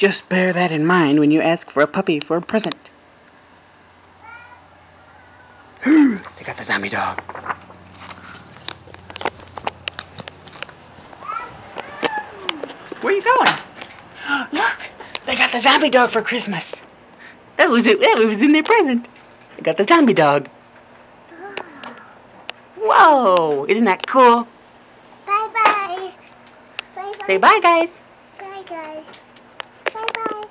Just bear that in mind when you ask for a puppy for a present. they got the zombie dog. Where are you going? Look, they got the zombie dog for Christmas. That was it. That was in their present. They got the zombie dog. Whoa! Isn't that cool? Bye bye. Bye bye. Say bye, guys. Bye guys. Bye bye. Bye bye bye.